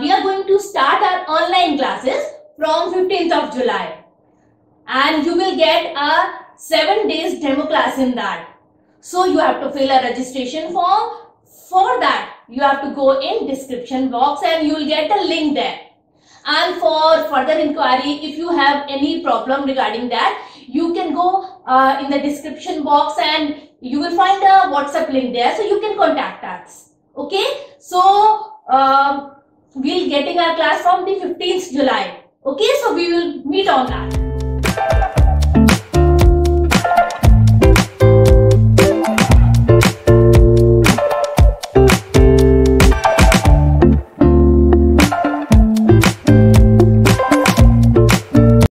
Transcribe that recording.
we are going to start our online classes from 15th of July. And you will get a 7 days demo class in that. So you have to fill a registration form. For that, you have to go in description box and you will get a link there. And for further inquiry, if you have any problem regarding that, you can go uh, in the description box and you will find a WhatsApp link there. So you can contact us. Okay. So uh, we'll getting our class from the 15th July. Okay. So we will meet on that.